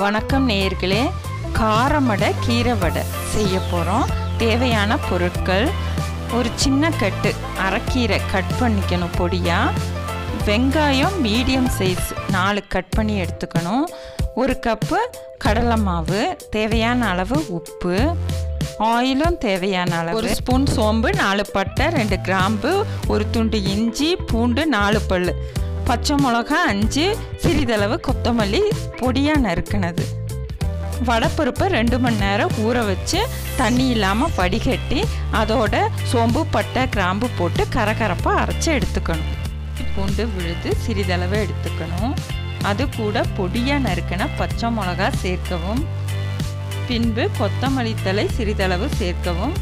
வணக்கம் நேயர்களே காரமடை கீரை வடை செய்ய போகிறோம் தேவையான பொருட்கள் ஒரு சின்ன கட்டு அரைக்கீரை கட் பண்ணிக்கணும் பொடியாக வெங்காயம் மீடியம் சைஸ் நாலு கட் பண்ணி எடுத்துக்கணும். ஒரு கப்பு கடலை மாவு தேவையான அளவு உப்பு ஆயிலும் தேவையான அளவு ஒரு ஸ்பூன் சோம்பு நாலு பட்டை ரெண்டு கிராம்பு ஒரு துண்டு இஞ்சி பூண்டு நாலு பல் பச்சை மிளகா அஞ்சு சிறிதளவு கொத்தமல்லி பொடியாக நறுக்கினது. வடப்பருப்பை ரெண்டு மணி நேரம் ஊற வச்சு தண்ணி இல்லாமல் வடிகட்டி அதோட சோம்பு பட்டை கிராம்பு போட்டு கரகரப்பாக அரைச்சி எடுத்துக்கணும். பூண்டு விழுது சிறிதளவு எடுத்துக்கணும். அது கூட பொடியாக நறுக்கின பச்சை மிளகா சேர்க்கவும். பின்பு கொத்தமல்லி தழை சிறிதளவு சேர்க்கவும்.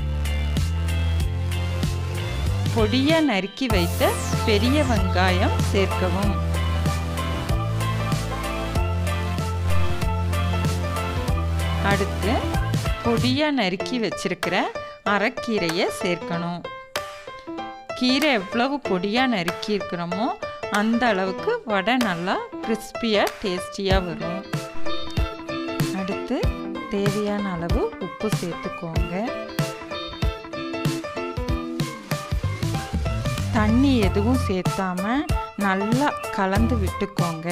பொடியா நறுக்கி வைத்த பெரிய வெங்காயம் சேர்க்கவும். அடுத்து பொடியா நறுக்கி வச்சிருக்கிற அரைக்கீரையை சேர்க்கணும். கீரை எவ்வளவு பொடியாக நறுக்கி இருக்கிறோமோ அந்த அளவுக்கு வடை நல்லா கிறிஸ்பியாக டேஸ்டியாக வரும். அடுத்து தேவையான அளவு உப்பு சேர்த்துக்கோங்க. தண்ணி எதுவும் சேர்த்தாம நல்லா கலந்து விட்டுக்கோங்க.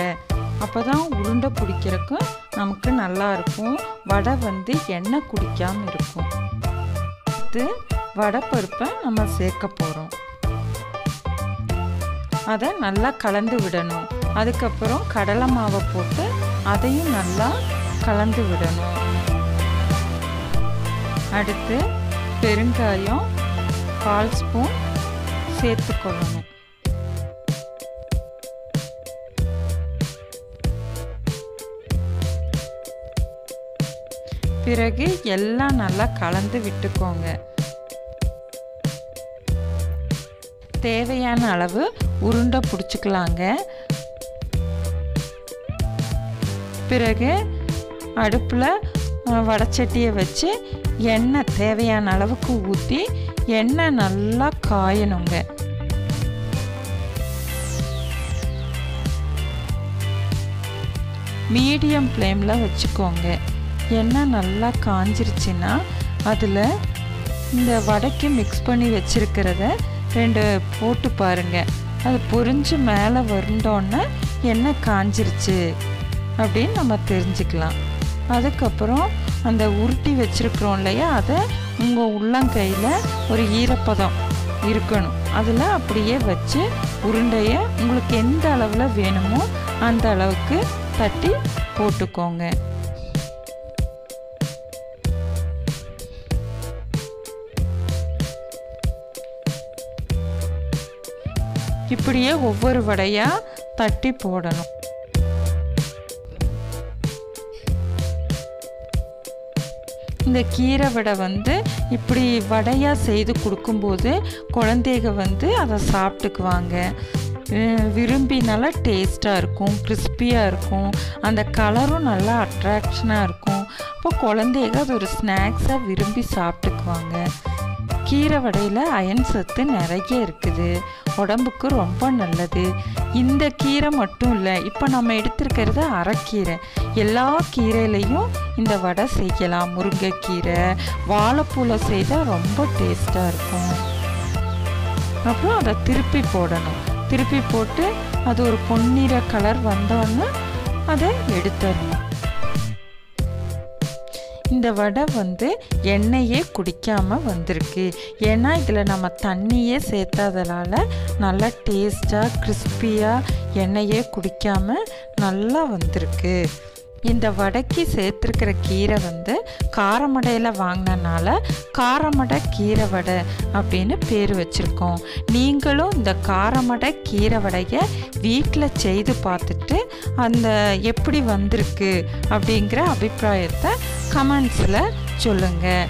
அப்போ தான் உருண்டை பிடிக்கிறதுக்கு நமக்கு நல்லா இருக்கும். வடை வந்து எண்ணெய் குடிக்காமல் இருக்கும். அடுத்து வடைப்பருப்பை நம்ம சேர்க்க போகிறோம் அதை நல்லா கலந்து விடணும். அதுக்கப்புறம் கடலை மாவை போட்டு அதையும் நல்லா கலந்து விடணும். அடுத்து பெருங்காயம் கால் ஸ்பூன் சேர்த்துக்கொள்ளணும். பிறகு எல்லாம் நல்லா கலந்து விட்டுக்கோங்க. தேவையான அளவு உருண்டை பிடிச்சிக்கலாங்க. பிறகு அடுப்பில் வடச்சட்டியை வச்சு எண்ணெய் தேவையான அளவுக்கு ஊற்றி எண்ணெய் நல்லா காயணுங்க. மீடியம் ஃப்ளேமில் வச்சுக்கோங்க. எண்ணெய் நல்லா காஞ்சிருச்சுன்னா அதில் இந்த வடைக்கு மிக்ஸ் பண்ணி வச்சுருக்கிறத ரெண்டு போட்டு பாருங்க. அது பொறிஞ்சு மேலே வருண்டோன்னே எண்ணெய் காஞ்சிருச்சு அப்படின்னு நம்ம தெரிஞ்சுக்கலாம். அதுக்கப்புறம் அந்த உருட்டி வச்சுருக்குறோம் இல்லையா? அதை உங்கள் உள்ளங்கையில் ஒரு ஈரப்பதம் இருக்கணும். அதில் அப்படியே வச்சு உருண்டையை உங்களுக்கு எந்த அளவில் வேணுமோ அந்த அளவுக்கு தட்டி போட்டுக்கோங்க. இப்படியே ஒவ்வொரு வடையாக தட்டி போடணும். இந்த கீரை வடை வந்து இப்படி வடையாக செய்து கொடுக்கும்போது குழந்தைக வந்து அதை சாப்பிட்டுக்குவாங்க. விரும்பி நல்லா டேஸ்ட்டாக இருக்கும் கிறிஸ்பியாக இருக்கும். அந்த கலரும் நல்லா அட்ராக்ஷனாக இருக்கும். அப்போ குழந்தைக அது ஒரு ஸ்நாக்ஸாக விரும்பி சாப்பிட்டுக்குவாங்க. கீரை வடையில் அயன் சத்து நிறைய இருக்குது. உடம்புக்கு ரொம்ப நல்லது. இந்த கீரை மட்டும் இல்லை இப்போ நம்ம எடுத்துருக்கிறது அரைக்கீரை. எல்லா கீரையிலையும் இந்த வடை செய்யலாம். முருங்கைக்கீரை வாழைப்பூவில் செய்தால் ரொம்ப டேஸ்ட்டாக இருக்கும். அப்புறம் அதை திருப்பி போடணும். திருப்பி போட்டு அது ஒரு பொன்னிற கலர் வந்தோடனே அதை எடுத்துடணும். இந்த வடை வந்து எண்ணெயே குடிக்காமல் வந்திருக்கு. ஏன்னா இதில் நம்ம தண்ணியே சேர்த்தாதனால நல்லா டேஸ்ட்டாக கிறிஸ்பியாக எண்ணெயே குடிக்காமல் நல்லா வந்திருக்கு. இந்த வடைக்கு சேர்த்துருக்கிற கீரை வந்து காரமடையில் வாங்கினனால காரமடை கீரை வடை அப்படின்னு பேர் வச்சுருக்கோம். நீங்களும் இந்த காரமடை கீரை வடையை வீட்டில் செய்து பார்த்துட்டு அந்த எப்படி வந்திருக்கு அப்படிங்கிற அபிப்பிராயத்தை கமெண்ட்ஸில் சொல்லுங்கள்